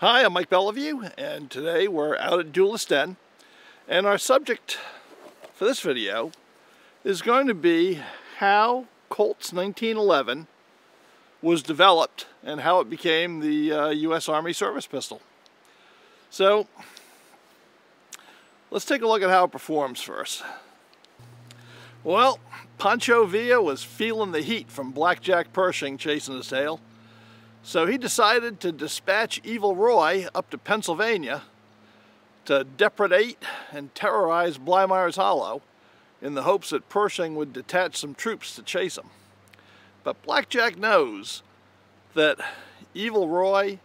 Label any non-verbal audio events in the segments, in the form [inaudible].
Hi, I'm Mike Beliveau, and today we're out at Duelist Den, and our subject for this video is going to be how Colt's 1911 was developed and how it became the uh, U.S. Army service pistol. So, let's take a look at how it performs first. Well, Pancho Villa was feeling the heat from Blackjack Pershing chasing his tail. So he decided to dispatch Evil Roy up to Pennsylvania to depredate and terrorize Blymire's Hollow in the hopes that Pershing would detach some troops to chase him. But Blackjack knows that Evil Roy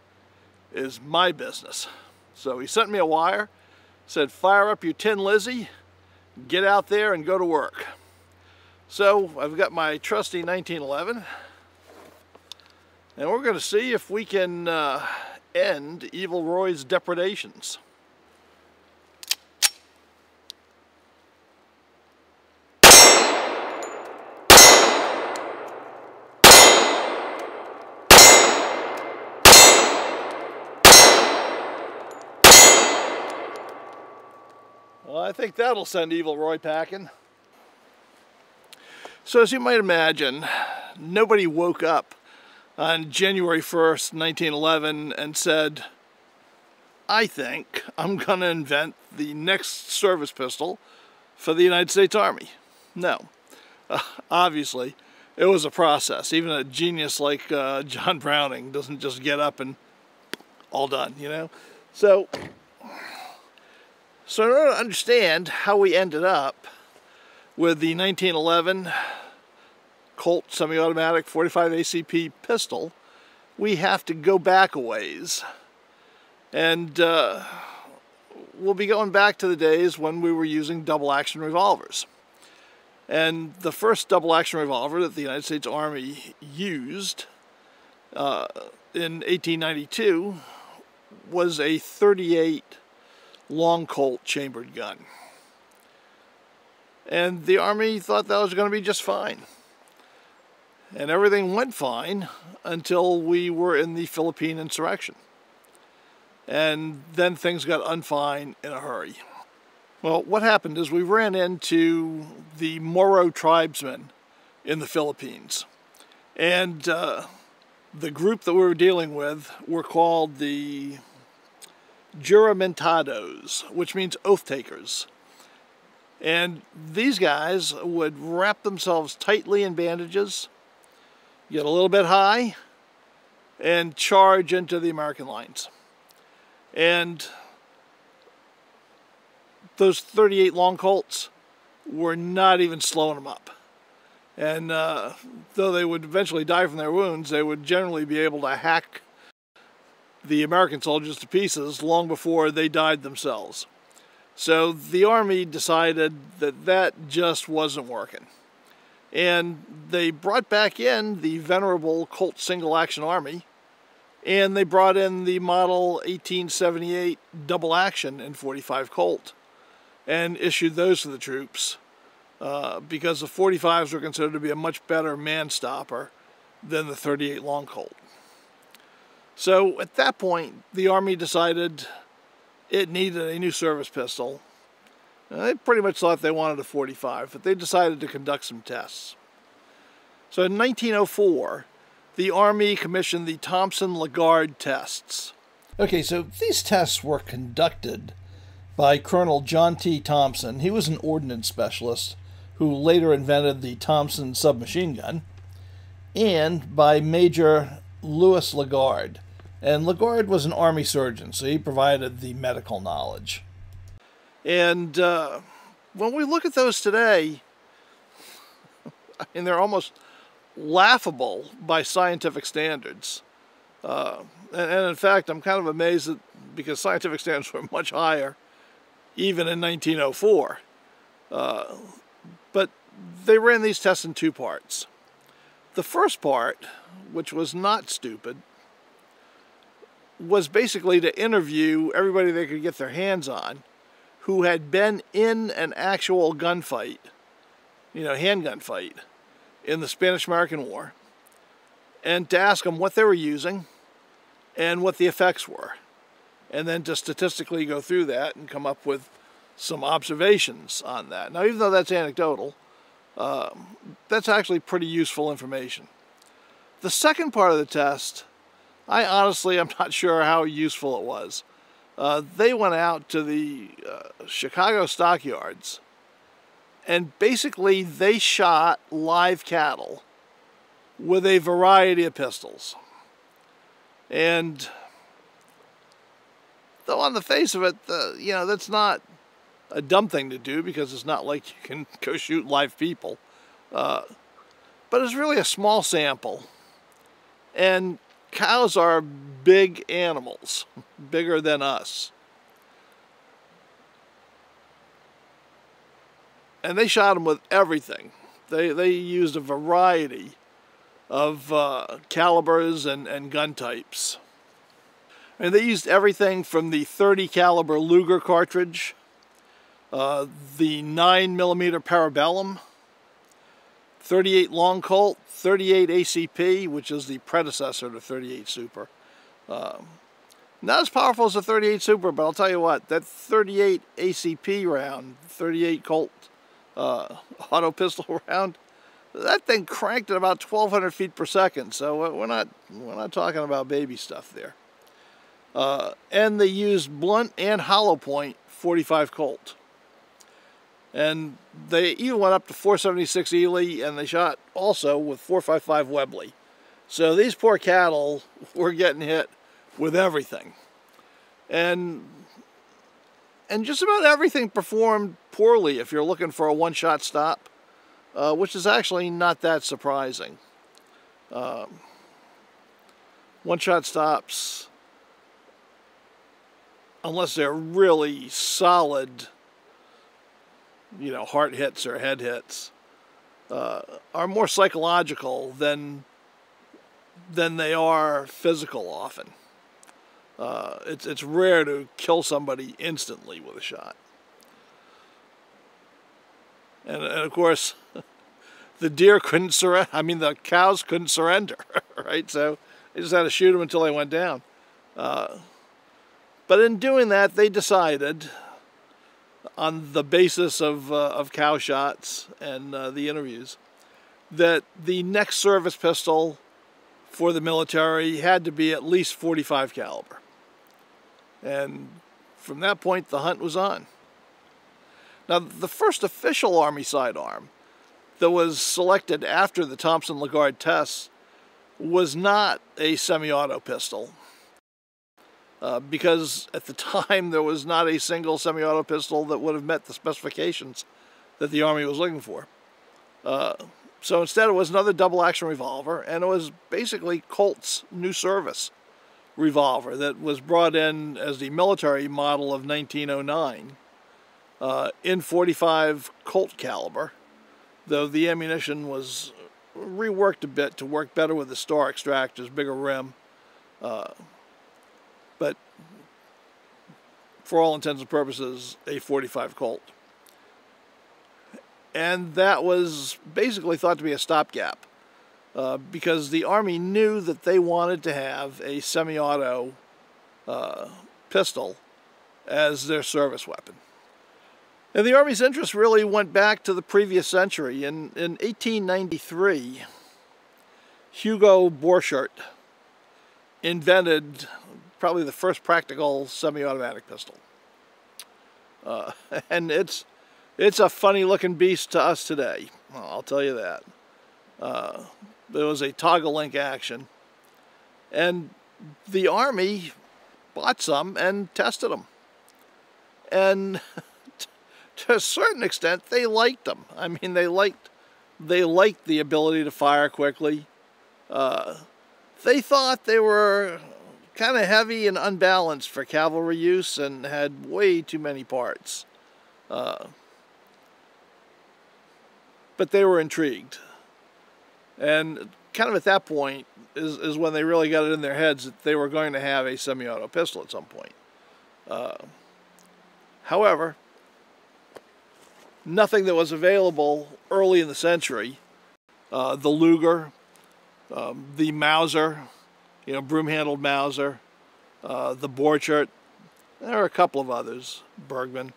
is my business. So he sent me a wire, said fire up your Tin Lizzie, get out there and go to work. So I've got my trusty 1911 and we're going to see if we can uh, end Evil Roy's depredations. Well, I think that'll send Evil Roy packing. So as you might imagine, nobody woke up on January 1st, 1911 and said, I think I'm going to invent the next service pistol for the United States Army. No. Uh, [laughs] obviously, it was a process. Even a genius like uh, John Browning doesn't just get up and all done, you know? So, so in order to understand how we ended up with the 1911 Colt semi-automatic 45 ACP pistol, we have to go back a ways. And uh, we'll be going back to the days when we were using double action revolvers. And the first double action revolver that the United States Army used uh, in 1892 was a 38 long Colt chambered gun. And the Army thought that was going to be just fine and everything went fine until we were in the Philippine insurrection. And then things got unfine in a hurry. Well, what happened is we ran into the Moro tribesmen in the Philippines. And uh, the group that we were dealing with were called the Juramentados, which means oath takers. And these guys would wrap themselves tightly in bandages get a little bit high, and charge into the American lines. And those 38 long Colts were not even slowing them up. And uh, though they would eventually die from their wounds, they would generally be able to hack the American soldiers to pieces long before they died themselves. So the Army decided that that just wasn't working. And they brought back in the venerable Colt Single Action Army, and they brought in the model 1878 double action in 45 Colt and issued those to the troops uh, because the 45s were considered to be a much better man stopper than the 38 long Colt. So at that point, the Army decided it needed a new service pistol Uh, they pretty much thought they wanted a 45, but they decided to conduct some tests. So in 1904, the Army commissioned the Thompson-LaGarde tests. Okay, so these tests were conducted by Colonel John T. Thompson. He was an ordnance specialist who later invented the Thompson submachine gun, and by Major Louis LaGarde. And LaGarde was an Army surgeon, so he provided the medical knowledge. And uh, when we look at those today, [laughs] I mean, they're almost laughable by scientific standards. Uh, and, and, in fact, I'm kind of amazed that because scientific standards were much higher even in 1904. Uh, but they ran these tests in two parts. The first part, which was not stupid, was basically to interview everybody they could get their hands on who had been in an actual gunfight, you know, handgun fight in the Spanish-American War, and to ask them what they were using and what the effects were. and then to statistically go through that and come up with some observations on that. Now, even though that's anecdotal, uh, that's actually pretty useful information. The second part of the test, I honestly am [laughs] not sure how useful it was. Uh, they went out to the uh, Chicago stockyards and basically they shot live cattle with a variety of pistols. And though on the face of it, the, you know, that's not a dumb thing to do because it's not like you can [laughs] go shoot live people. Uh, but it's really a small sample. And cows are big animals, bigger than us. And they shot them with everything. They, they used a variety of uh, calibers and, and gun types. And they used everything from the 30 caliber Luger cartridge, uh, the 9 millimeter Parabellum, 38 Long Colt, 38 ACP, which is the predecessor to 38 Super. Um, not as powerful as the 38 Super, but I'll tell you what, that 38 ACP round, 38 Colt uh, auto pistol [laughs] round, that thing cranked at about 1,200 feet per second. So we're not we're not talking about baby stuff there. Uh, and they used blunt and hollow point 45 Colt. And they even went up to 476 Eley, and they shot also with 455 Webley. So these poor cattle [laughs] were getting hit with everything. And and just about everything performed poorly if you're looking for a one-shot stop, uh, which is actually not that surprising. Um, one-shot stops, unless they're really solid you know, heart hits or head hits, uh, are more psychological than than they are physical often. Uh, it's, it's rare to kill somebody instantly with a shot. And, and of course, [laughs] the deer couldn't surrender. I mean, the cows couldn't surrender, [laughs] right? So they just had to shoot them until they went down. Uh, but in doing that, they decided on the basis of, uh, of cow shots and uh, the interviews that the next service pistol for the military had to be at least 45 caliber. And from that point, the hunt was on. Now, the first official Army sidearm that was selected after the Thompson-LaGarde tests was not a semi-auto pistol. Uh, because at the [laughs] time there was not a single semi-auto pistol that would have met the specifications that the Army was looking for. Uh, so instead it was another double-action revolver, and it was basically Colt's new service revolver that was brought in as the military model of 1909 uh, in 45 Colt caliber, though the ammunition was reworked a bit to work better with the star extractors, bigger rim. Uh, but for all intents and purposes, a 45 Colt. And that was basically thought to be a stopgap uh, because the Army knew that they wanted to have a semi-auto uh, pistol as their service weapon. And the Army's interest really went back to the previous century. In, in 1893, Hugo Borchardt invented probably the first practical semi-automatic pistol. Uh, [laughs] and it's it's a funny looking beast to us today. I'll tell you that. Uh, there was a toggle link action. And the Army bought some and tested them. And [laughs] to a certain extent, they liked them. I mean, they liked they liked the ability to fire quickly. Uh, they thought they were kind of heavy and unbalanced for cavalry use and had way too many parts. Uh, but they were intrigued. And kind of at that point is, is when they really got it in their heads that they were going to have a semi-auto pistol at some point. Uh, however, nothing that was available early in the century, uh, the Luger, um, the Mauser, you know, broom-handled Mauser, uh, the Borchardt. There are a couple of others, Bergmann.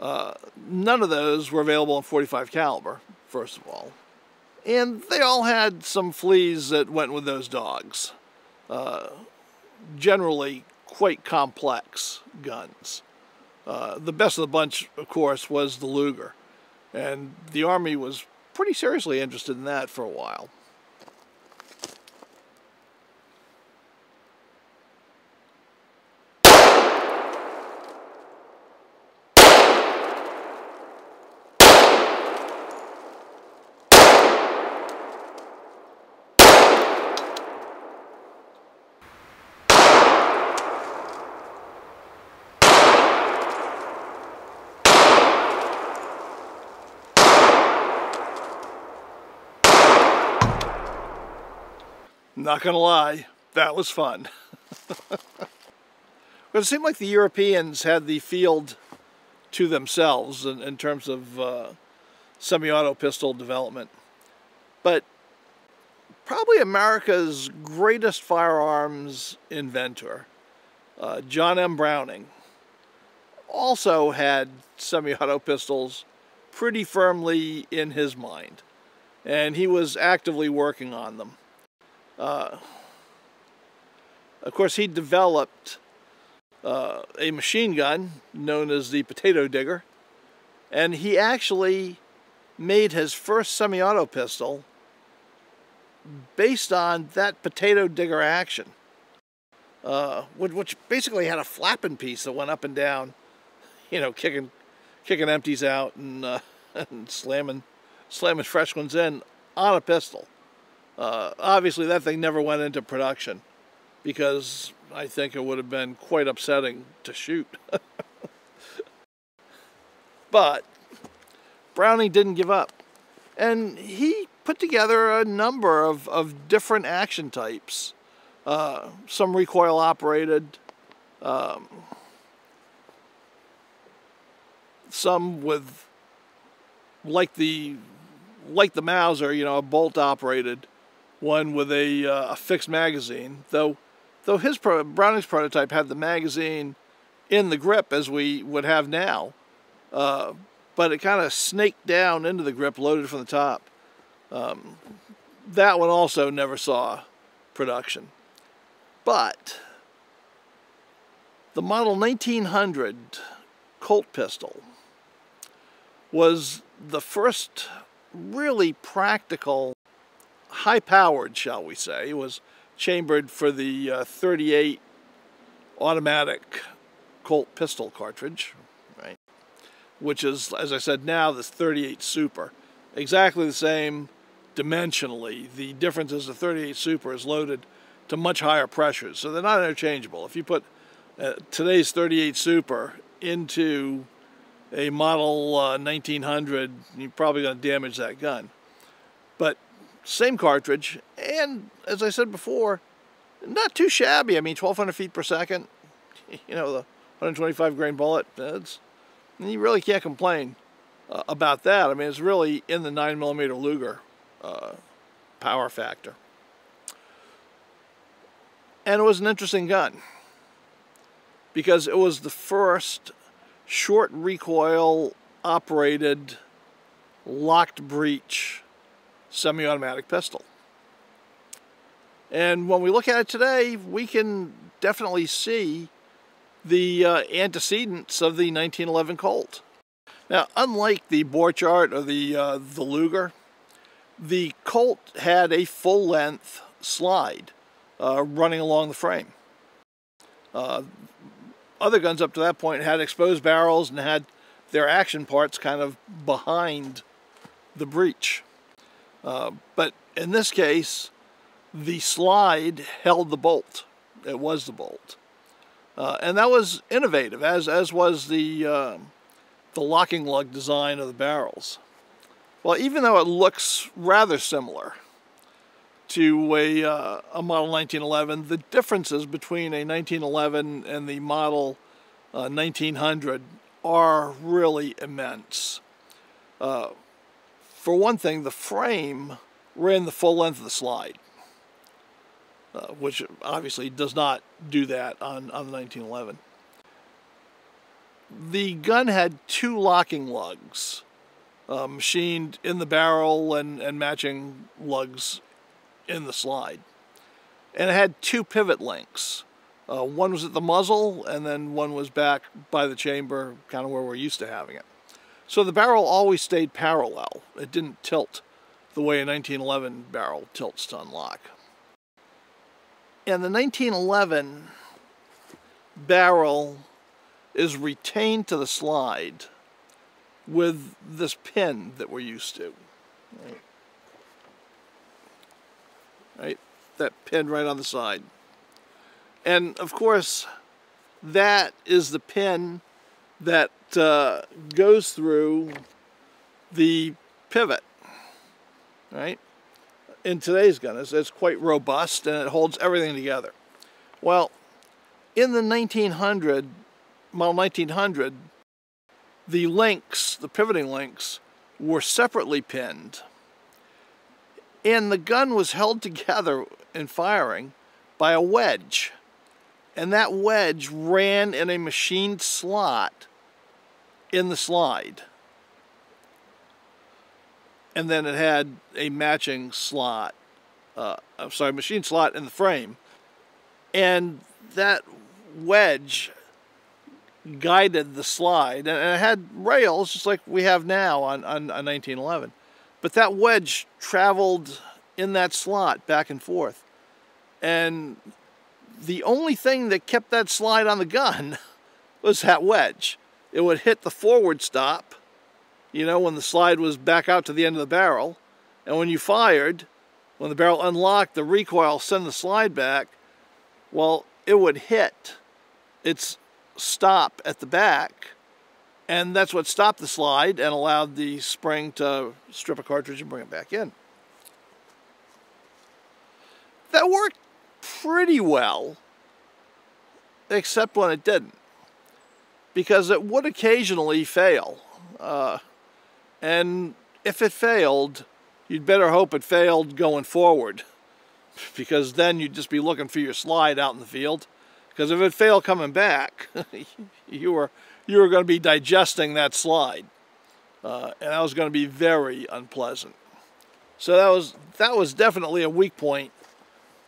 Uh, none of those were available in 45 caliber, first of all. And they all had some fleas that went with those dogs. Uh, generally quite complex guns. Uh, the best of the bunch, of course, was the Luger. And the Army was pretty seriously interested in that for a while. Not gonna lie, that was fun. [laughs] but it seemed like the Europeans had the field to themselves in, in terms of uh, semi-auto pistol development. But probably America's greatest firearms inventor, uh, John M. Browning, also had semi-auto pistols pretty firmly in his mind. And he was actively working on them. Uh, of course, he developed uh, a machine gun known as the potato digger, and he actually made his first semi-auto pistol based on that potato digger action, uh, which basically had a flapping piece that went up and down, you know, kicking, kicking empties out and, uh, [laughs] and slamming, slamming fresh ones in on a pistol. Uh, obviously, that thing never went into production because I think it would have been quite upsetting to shoot. [laughs] but Browning didn't give up. And he put together a number of, of different action types. Uh, some recoil operated, um, some with like the like the Mauser, you know, a bolt operated, one with a, uh, a fixed magazine, though though his pro Browning's prototype had the magazine in the grip as we would have now, uh, but it kind of snaked down into the grip, loaded from the top. Um, that one also never saw production. But the model 1900 Colt pistol was the first really practical high-powered, shall we say. Was chambered for the uh, 38 automatic Colt pistol cartridge, right? Which is, as I said, now this 38 Super. Exactly the same dimensionally. The difference is the 38 Super is loaded to much higher pressures, so they're not interchangeable. If you put uh, today's 38 Super into a model uh, 1900, you're probably going to damage that gun. Same cartridge, and as I said before, not too shabby. I mean, 1,200 feet per second, [laughs] you know, the 125 grain bullet, that's, you really can't complain uh, about that. I mean, it's really in the 9 millimeter Luger uh, power factor. And it was an interesting gun because it was the first short recoil operated locked breech semi-automatic pistol. And when we look at it today, we can definitely see the uh, antecedents of the 1911 Colt. Now, unlike the Borchardt or the, uh, the Luger, the Colt had a full-length slide uh, running along the frame. Uh, other guns up to that point had exposed barrels and had their action parts kind of behind the breech. Uh, but in this case, the slide held the bolt. It was the bolt. Uh, and that was innovative, as, as was the, uh, the locking lug design of the barrels. Well, even though it looks rather similar to a, uh, a Model 1911, the differences between a 1911 and the Model 1900 uh, are really immense. Uh, for one thing, the frame ran the full length of the slide, uh, which obviously does not do that on, on the 1911. the gun had two locking lugs uh, machined in the barrel and, and matching lugs in the slide. And it had two pivot links. Uh, one was at the muzzle and then one was back by the chamber, kind of where we're used to having it. So the barrel always stayed parallel. It didn't tilt the way a 1911 barrel tilts to unlock. And the 1911 barrel is retained to the slide with this pin that we're used to. Right? That pin right on the side. And of course, that is the pin that uh, goes through the pivot, right? In today's gun, it's, it's quite robust and it holds everything together. Well, in the 1900, model 1900, the links, the pivoting links, were separately pinned. And the gun was held together in firing by a wedge. And that wedge ran in a machined slot in the slide. And then it had a matching slot, uh, I'm sorry, machine slot in the frame. And that wedge guided the slide, and it had rails just like we have now on, on, on 1911. But that wedge traveled in that slot back and forth. And the only thing that kept that slide on the gun [laughs] was that wedge. It would hit the forward stop, you know, when the slide was back out to the end of the barrel. And when you fired, when the barrel unlocked, the recoil sent the slide back, well, it would hit its stop at the back and that's what stopped the slide and allowed the spring to strip a cartridge and bring it back in. That worked pretty well, except when it didn't, because it would occasionally fail. Uh, and if it failed, you'd better hope it failed going forward, [laughs] because then you'd just be looking for your slide out in the field because if it failed coming back, [laughs] you were you were going to be digesting that slide, uh, and that was going to be very unpleasant. So that was that was definitely a weak point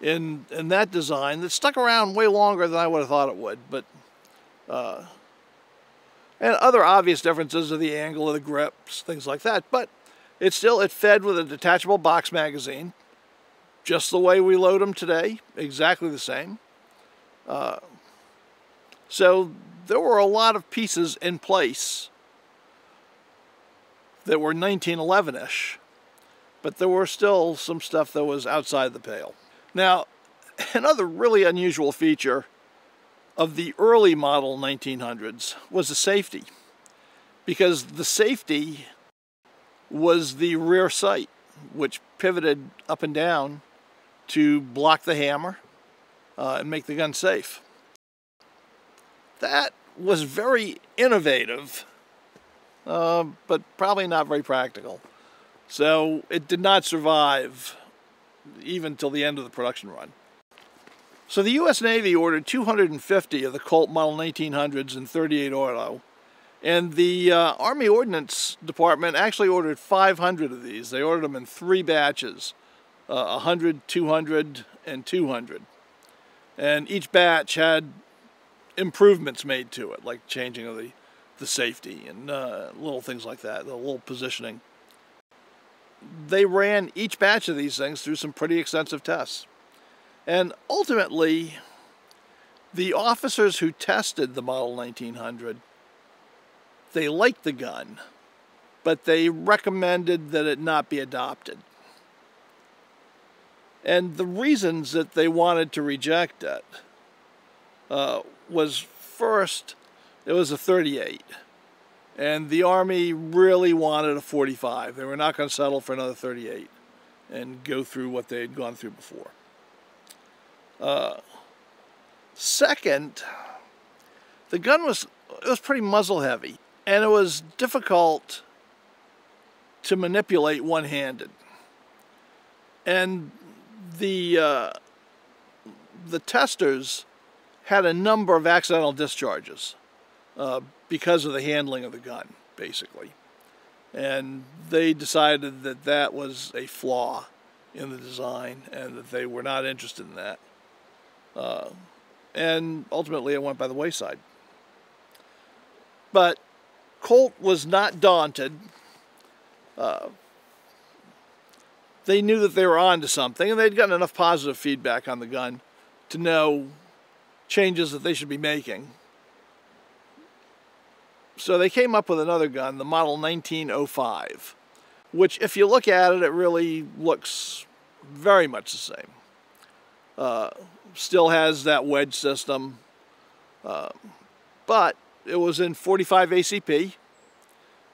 in in that design that stuck around way longer than I would have thought it would. But uh, and other obvious differences are the angle of the grips, things like that. But it still it fed with a detachable box magazine, just the way we load them today, exactly the same. Uh, so there were a lot of pieces in place that were 1911-ish, but there were still some stuff that was outside the pale. Now, [laughs] another really unusual feature of the early model 1900s was the safety, because the safety was the rear sight, which pivoted up and down to block the hammer uh, and make the gun safe. That was very innovative, uh, but probably not very practical. So it did not survive even till the end of the production run. So the U.S. Navy ordered 250 of the Colt Model 1900s in 38 auto, and the uh, Army Ordnance Department actually ordered 500 of these. They ordered them in three batches, uh, 100, 200, and 200. And each batch had improvements made to it, like changing of the, the safety and uh, little things like that, the little positioning. They ran each batch of these things through some pretty extensive tests. And ultimately, the officers who tested the Model 1900, they liked the gun, but they recommended that it not be adopted. And the reasons that they wanted to reject it uh, was first, it was a 38. And the Army really wanted a 45. They were not going to settle for another 38 and go through what they had gone through before. Second, the gun was it was pretty muzzle heavy, and it was difficult to manipulate one-handed. And the uh, the testers had a number of accidental discharges. uh, because of the handling of the gun, basically. And they decided that that was a flaw in the design and that they were not interested in that. Uh, and ultimately it went by the wayside. But Colt was not daunted. Uh, they knew that they were on to something, and they'd gotten enough positive feedback on the gun to know changes that they should be making. So they came up with another gun, the model 1905, which if you look at it, it really looks very much the same. Uh, still has that wedge system, uh, but it was in 45 ACP,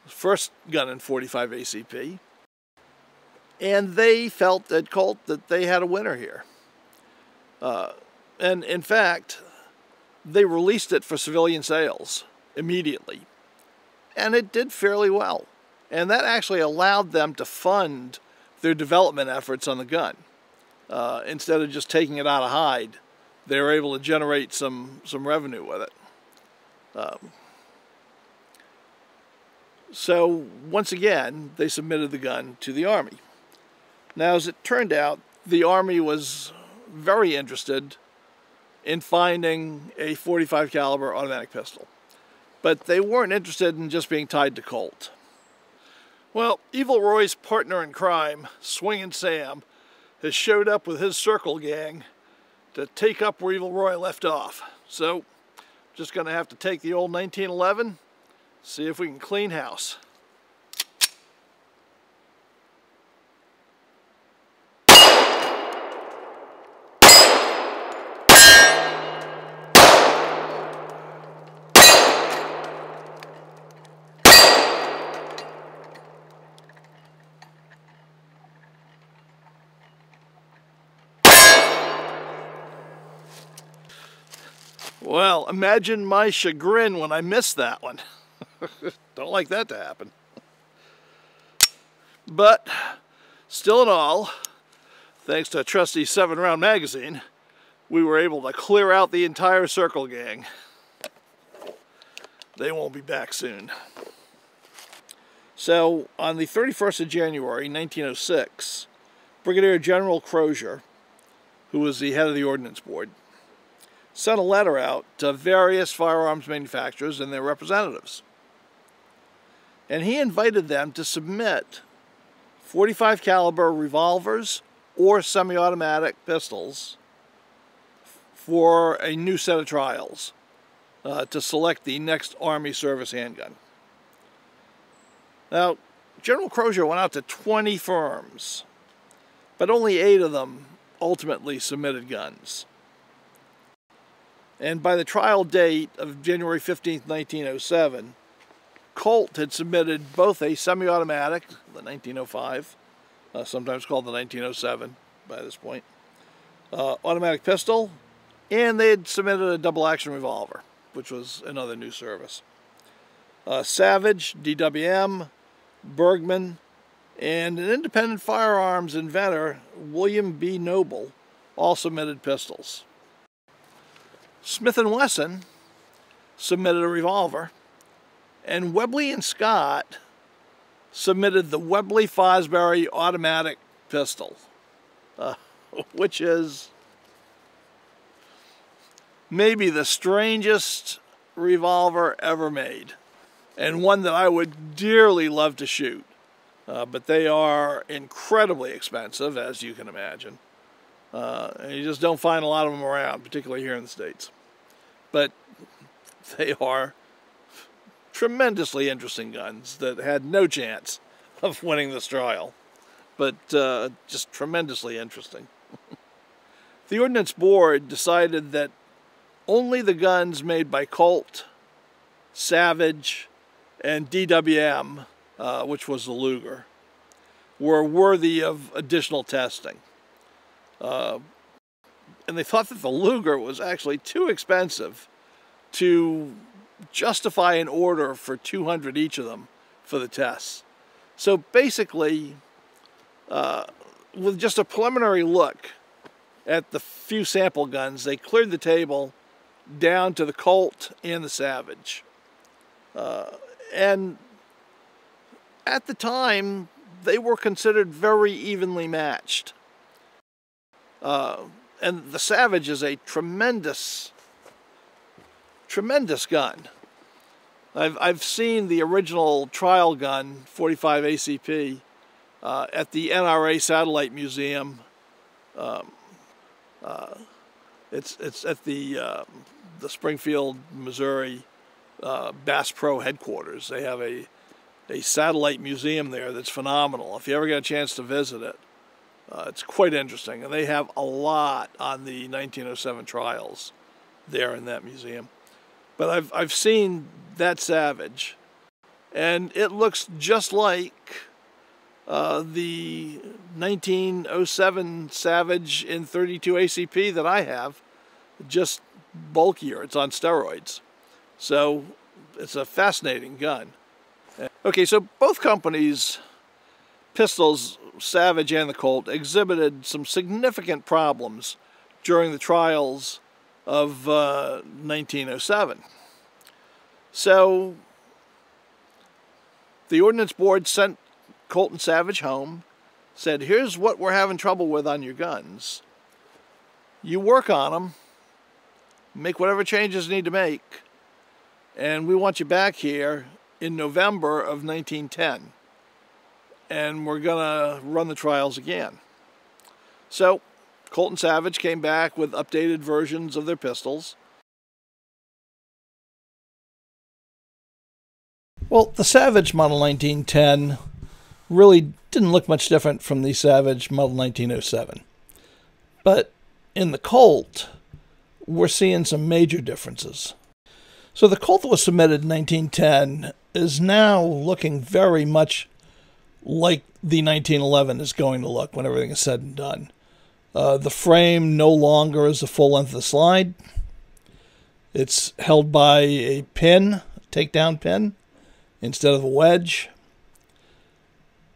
first gun in 45 ACP, and they felt at Colt that they had a winner here. Uh, and in fact, they released it for civilian sales immediately, and it did fairly well. And that actually allowed them to fund their development efforts on the gun. Uh, instead of just taking it out of hide, they were able to generate some, some revenue with it. Um, so once again, they submitted the gun to the Army. Now, as it turned out, the Army was very interested in finding a 45 caliber automatic pistol, but they weren't interested in just being tied to Colt. Well, Evil Roy's partner in crime, Swingin' Sam, has showed up with his circle gang to take up where Evil Roy left off. So, just going to have to take the old 1911, see if we can clean house. Well, imagine my chagrin when I missed that one. [laughs] Don't like that to happen. But, still in all, thanks to a trusty seven round magazine, we were able to clear out the entire circle gang. They won't be back soon. So, on the 31st of January, 1906, Brigadier General Crozier, who was the head of the Ordnance Board, sent a letter out to various firearms manufacturers and their representatives. And he invited them to submit 45 caliber revolvers or semi-automatic pistols for a new set of trials uh, to select the next Army service handgun. Now, General Crozier went out to 20 firms, but only eight of them ultimately submitted guns. And by the trial date of January 15, 1907, Colt had submitted both a semi-automatic, the 1905, uh, sometimes called the 1907 by this point, uh, automatic pistol, and they had submitted a double-action revolver, which was another new service. Uh, Savage, DWM, Bergmann, and an independent firearms inventor, William B. Noble, all submitted pistols. Smith & Wesson submitted a revolver, and Webley and Scott submitted the Webley Fosbery automatic pistol, uh, [laughs] which is maybe the strangest revolver ever made, and one that I would dearly love to shoot. Uh, but they are incredibly expensive, as you can imagine. Uh, and you just don't find a lot of them around, particularly here in the States. But [laughs] they are tremendously interesting guns that had no chance [laughs] of winning this trial, but uh, just tremendously interesting. [laughs] the Ordnance Board decided that only the guns made by Colt, Savage, and DWM, uh, which was the Luger, were worthy of additional testing. Uh, and they thought that the Luger was actually too expensive to justify an order for 200 each of them for the tests. So basically, uh, with just a preliminary look at the few sample guns, they cleared the table down to the Colt and the Savage. Uh, and at the time, they were considered very evenly matched. Uh, and the Savage is a tremendous, tremendous gun. I've, I've seen the original trial gun, 45 ACP, uh, at the NRA Satellite Museum. Um, uh, it's, it's at the, uh, the Springfield, Missouri uh, Bass Pro headquarters. They have a, a satellite museum there that's phenomenal. If you ever get a chance to visit it, uh, it's quite interesting. And they have a lot on the 1907 trials there in that museum. But I've, I've seen that Savage, and it looks just like uh, the 1907 Savage in 32 ACP that I have, just bulkier. It's on steroids. So it's a fascinating gun. Okay, so both companies, pistols, Savage and the Colt, exhibited some significant problems during the trials of uh, 1907. So the Ordnance Board sent Colt and Savage home, said, here's what we're having trouble with on your guns. You work on them, make whatever changes you need to make, and we want you back here in November of 1910. And we're to run the trials again. So, Colt and Savage came back with updated versions of their pistols. Well, the Savage Model 1910 really didn't look much different from the Savage Model 1907. But in the Colt, we're seeing some major differences. So the Colt that was submitted in 1910 is now looking very much like the 1911 is going to look when everything is said and done. Uh, the frame no longer is the full length of the slide. It's held by a pin, takedown pin, instead of a wedge.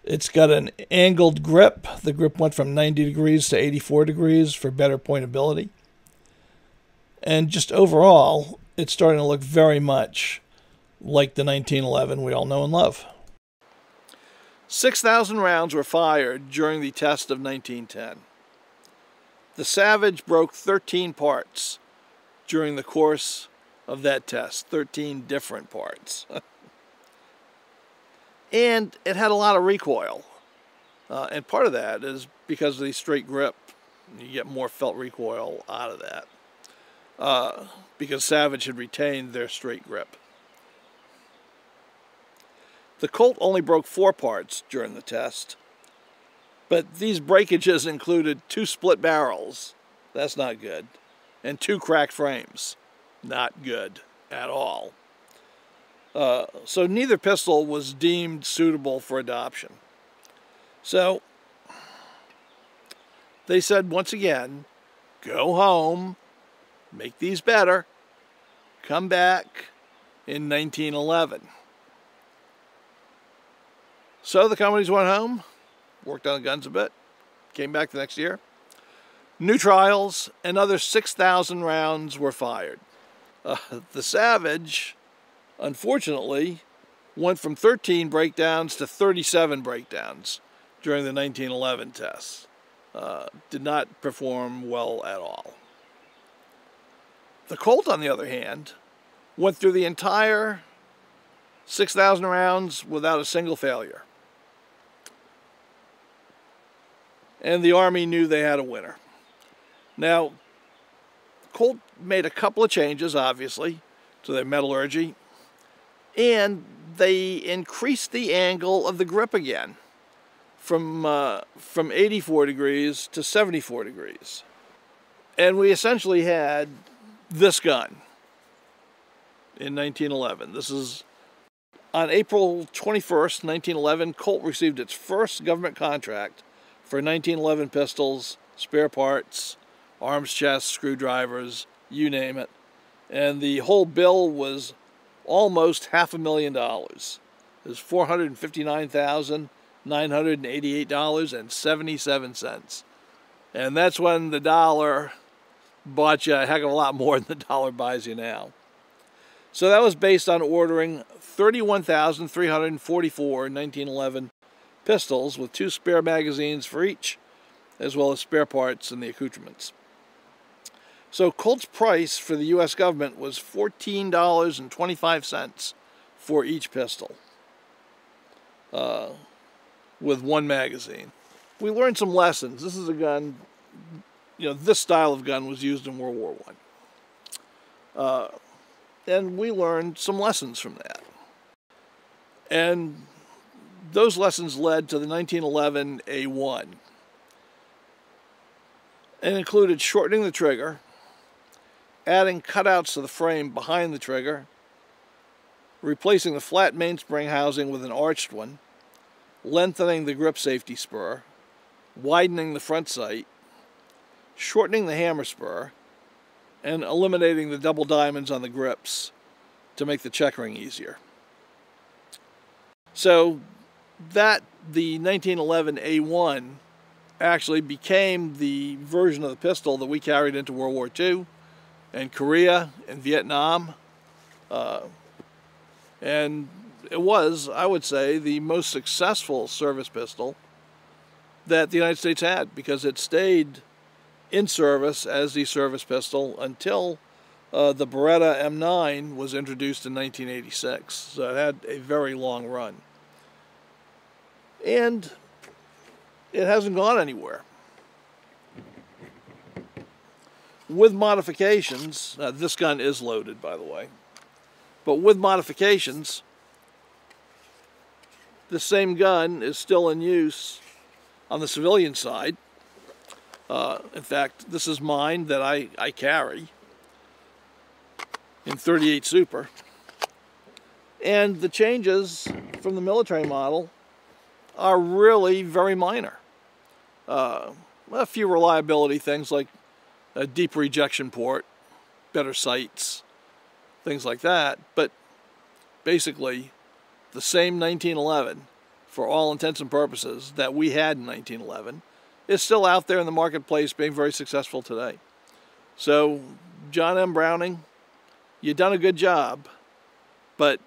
It's got an angled grip. The grip went from 90 degrees to 84 degrees for better pointability. And just overall, it's starting to look very much like the 1911 we all know and love. 6,000 rounds were fired during the test of 1910. The Savage broke 13 parts during the course of that test, 13 different parts. [laughs] and it had a lot of recoil. Uh, and part of that is because of the straight grip. You get more felt recoil out of that uh, because Savage had retained their straight grip. The Colt only broke four parts during the test, but these breakages included two split barrels, that's not good, and two cracked frames, not good at all. Uh, so neither pistol was deemed suitable for adoption. So they said once again, go home make these better, come back in 1911. So the companies went home, worked on the guns a bit, came back the next year. New trials, another 6,000 rounds were fired. Uh, the Savage, unfortunately, went from 13 breakdowns to 37 breakdowns during the 1911 tests. Uh, did not perform well at all. The Colt, on the other hand, went through the entire 6,000 rounds without a single failure. And the Army knew they had a winner. Now, Colt made a couple of changes, obviously, to their metallurgy, and they increased the angle of the grip again from, uh, from 84 degrees to 74 degrees. And we essentially had this gun in 1911. This is on April 21st, 1911, Colt received its first government contract for 1911 pistols, spare parts, arms chests, screwdrivers, you name it. And the whole bill was almost half a million dollars. It was $459,988.77. And that's when the dollar bought you a heck of a lot more than the dollar buys you now. So that was based on ordering 31,344 1911 pistols with two spare magazines for each, as well as spare parts and the accoutrements. So Colt's price for the U.S. government was $14.25 for each pistol, uh, with one magazine. We learned some lessons. This is a gun, you know, this style of gun was used in World War One. Uh, and we learned some lessons from that. And those lessons led to the 1911 A1 and included shortening the trigger, adding cutouts to the frame behind the trigger, replacing the flat mainspring housing with an arched one, lengthening the grip safety spur, widening the front sight, shortening the hammer spur, and eliminating the double diamonds on the grips to make the checkering easier. So that the 1911 A1 actually became the version of the pistol that we carried into World War II and Korea and Vietnam. Uh, and it was, I would say, the most successful service pistol that the United States had because it stayed in service as the service pistol until uh, the Beretta M9 was introduced in 1986. So it had a very long run. And it hasn't gone anywhere. With modifications, this gun is loaded by the way, but with modifications, the same gun is still in use on the civilian side uh, in fact, this is mine that I, I carry in 38 Super. And the changes from the military model are really very minor. Uh, a few reliability things like a deeper ejection port, better sights, things like that. But basically, the same 1911 for all intents and purposes that we had in 1911 is still out there in the marketplace being very successful today. So, John M. Browning, you've done a good job, but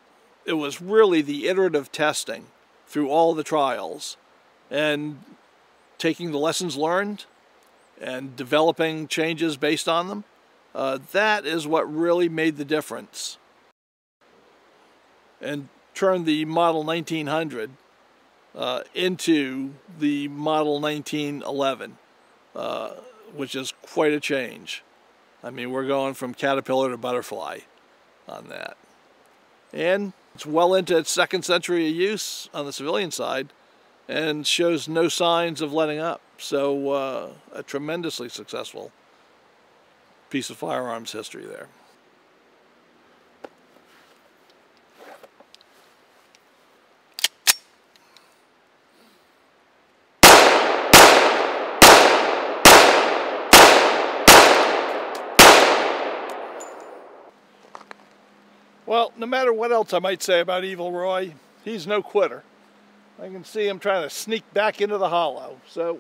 it was really the iterative testing through all the trials and taking the lessons learned and developing changes based on them. Uh, that is what really made the difference and turned the Model 1900 uh, into the Model 1911, uh, which is quite a change. I mean, we're going from Caterpillar to Butterfly on that. And it's well into its second century of use on the civilian side and shows no signs of letting up. So uh, a tremendously successful piece of firearms history there. Well, no matter what else I might say about Evil Roy, he's no quitter. I can see him trying to sneak back into the hollow. So,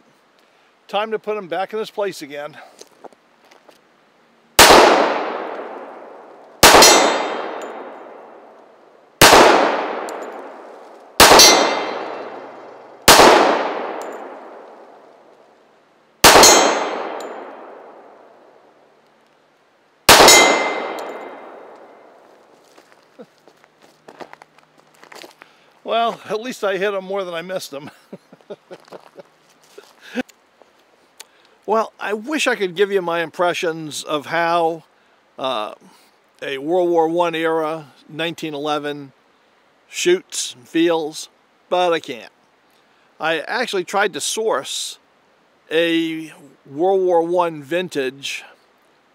time to put him back in his place again. Well, at least I hit them more than I missed them. [laughs] well, I wish I could give you my impressions of how uh, a World War I era 1911 shoots and feels, but I can't. I actually tried to source a World War I vintage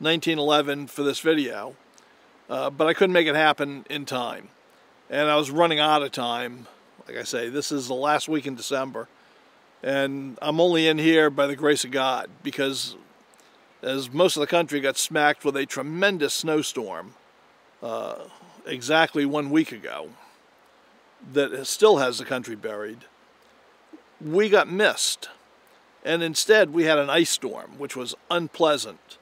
1911 for this video, uh, but I couldn't make it happen in time and I was running out of time. Like I say, this is the last week in December, and I'm only in here by the grace of God because as most of the country got smacked with a tremendous snowstorm uh, exactly one week ago that still has the country buried, we got missed. And instead, we had an ice storm, which was unpleasant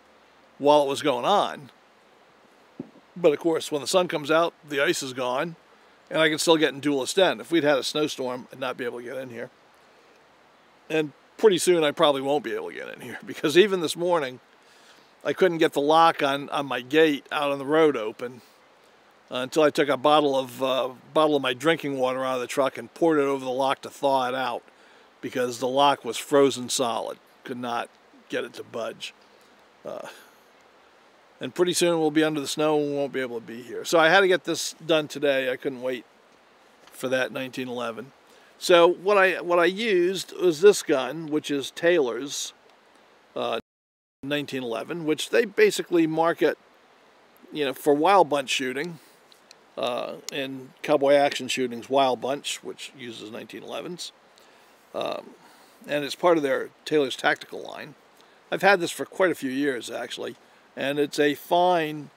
while it was going on. But of course, when the sun comes out, the ice is gone, and I can still get in Duelist End. If we'd had a snowstorm, I'd not be able to get in here. And pretty soon I probably won't be able to get in here [laughs] because even this morning, I couldn't get the lock on, on my gate out on the road open uh, until I took a bottle of uh, bottle of my drinking water out of the truck and poured it over the lock to thaw it out because the lock was frozen solid. Could not get it to budge. Uh, and pretty soon we'll be under the snow and we won't be able to be here. So I had to get this done today. I couldn't wait for that 1911. So what I what I used was this gun, which is Taylor's uh, 1911, which they basically market, you know, for wild bunch shooting uh, and cowboy action shootings. Wild Bunch, which uses 1911s, um, and it's part of their Taylor's tactical line. I've had this for quite a few years actually and it's a fine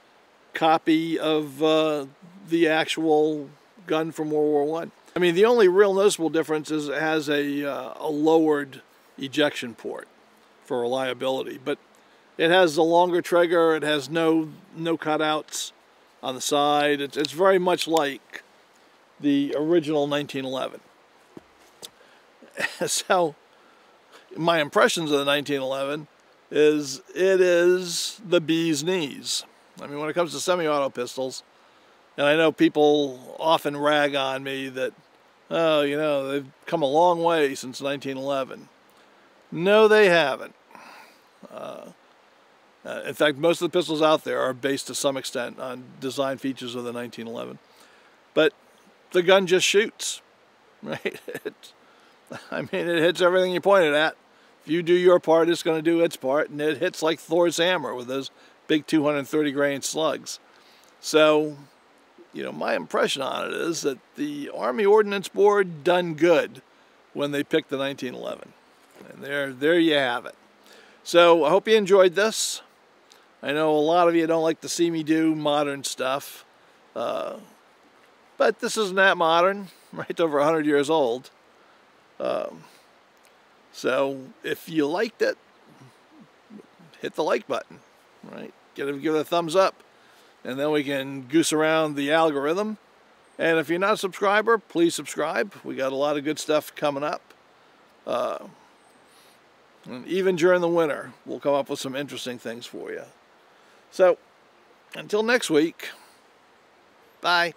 copy of uh, the actual gun from World War One. I. I mean, the only real noticeable difference is it has a, uh, a lowered ejection port for reliability, but it has a longer trigger. It has no no cutouts on the side. It's, it's very much like the original 1911. [laughs] so, my impressions of the 1911 is it is the bee's knees. I mean, when it comes to semi-auto pistols, and I know people often rag on me that, oh, you know, they've come a long way since 1911. No, they haven't. Uh, uh, in fact, most of the pistols out there are based to some extent on design features of the 1911. But the gun just shoots, [laughs] right? It, I mean, it hits everything you point it at. If you do your part, it's going to do its part, and it hits like Thor's hammer with those big 230 grain slugs. So, you know, my impression on it is that the Army Ordnance Board done good when they picked the 1911. And there, there you have it. So I hope you enjoyed this. I know a lot of you don't like to see me do modern stuff, uh, but this isn't that modern, [laughs] right over 100 years old. Um, so if you liked it, hit the like button, right? Give it, give it a thumbs up, and then we can goose around the algorithm. And if you're not a subscriber, please subscribe. We got a lot of good stuff coming up. Uh, and even during the winter, we'll come up with some interesting things for you. So, until next week, bye.